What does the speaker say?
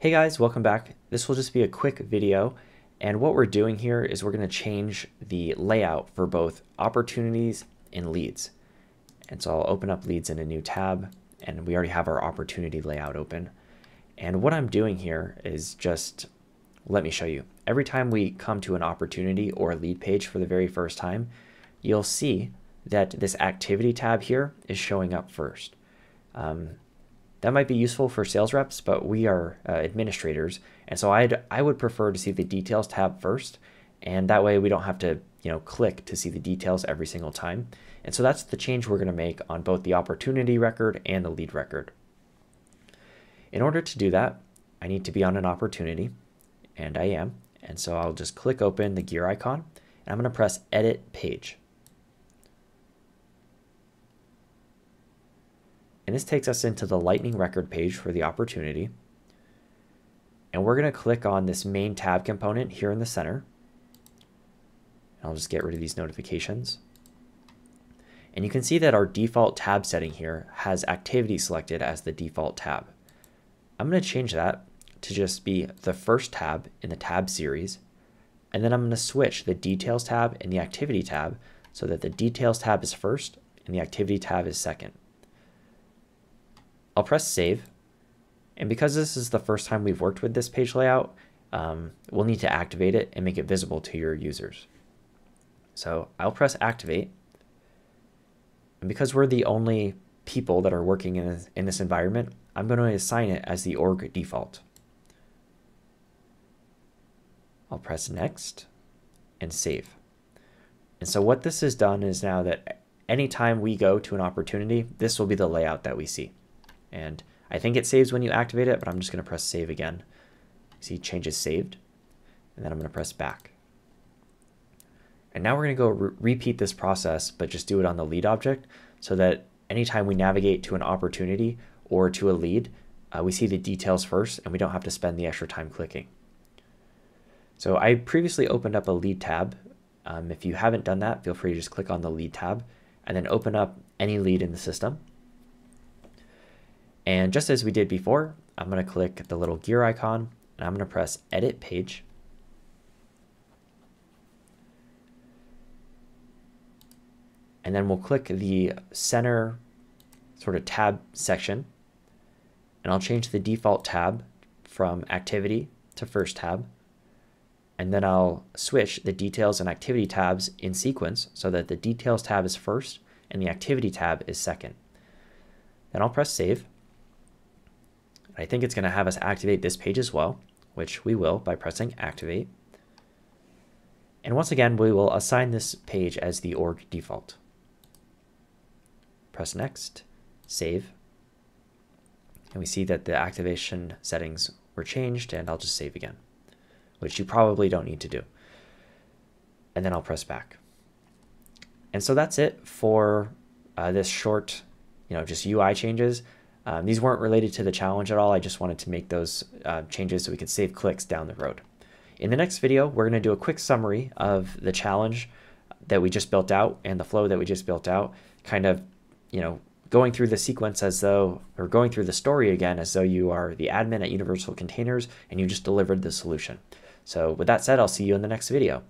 Hey guys, welcome back. This will just be a quick video. And what we're doing here is we're going to change the layout for both opportunities and leads. And so I'll open up leads in a new tab and we already have our opportunity layout open. And what I'm doing here is just, let me show you. Every time we come to an opportunity or a lead page for the very first time, you'll see that this activity tab here is showing up first. Um, that might be useful for sales reps, but we are uh, administrators, and so I'd I would prefer to see the details tab first, and that way we don't have to you know click to see the details every single time. And so that's the change we're going to make on both the opportunity record and the lead record. In order to do that, I need to be on an opportunity, and I am. And so I'll just click open the gear icon, and I'm going to press Edit Page. And this takes us into the lightning record page for the opportunity. And we're going to click on this main tab component here in the center. I'll just get rid of these notifications. And you can see that our default tab setting here has activity selected as the default tab. I'm going to change that to just be the first tab in the tab series. And then I'm going to switch the details tab and the activity tab so that the details tab is first and the activity tab is second. I'll press save. And because this is the first time we've worked with this page layout, um, we'll need to activate it and make it visible to your users. So I'll press activate. And because we're the only people that are working in this, in this environment, I'm going to assign it as the org default. I'll press next and save. And so what this has done is now that anytime we go to an opportunity, this will be the layout that we see. And I think it saves when you activate it, but I'm just going to press save again. See changes saved. And then I'm going to press back. And now we're going to go re repeat this process, but just do it on the lead object so that anytime we navigate to an opportunity or to a lead, uh, we see the details first and we don't have to spend the extra time clicking. So I previously opened up a lead tab. Um, if you haven't done that, feel free to just click on the lead tab and then open up any lead in the system. And just as we did before, I'm going to click the little gear icon and I'm going to press edit page. And then we'll click the center sort of tab section and I'll change the default tab from activity to first tab. And then I'll switch the details and activity tabs in sequence so that the details tab is first and the activity tab is second. Then I'll press save. I think it's going to have us activate this page as well, which we will by pressing activate. And once again, we will assign this page as the org default. Press next, save. And we see that the activation settings were changed and I'll just save again, which you probably don't need to do. And then I'll press back. And so that's it for uh, this short, you know, just UI changes. Um, these weren't related to the challenge at all. I just wanted to make those uh, changes so we could save clicks down the road. In the next video, we're going to do a quick summary of the challenge that we just built out and the flow that we just built out, kind of, you know, going through the sequence as though, or going through the story again as though you are the admin at Universal Containers and you just delivered the solution. So with that said, I'll see you in the next video.